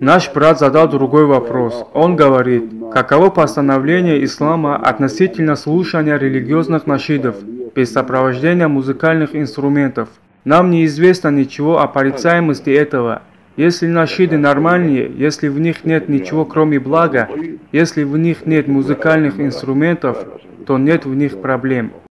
Наш брат задал другой вопрос. Он говорит, каково постановление ислама относительно слушания религиозных нашидов без сопровождения музыкальных инструментов. Нам неизвестно ничего о порицаемости этого. Если нашиды нормальные, если в них нет ничего кроме блага, если в них нет музыкальных инструментов, то нет в них проблем.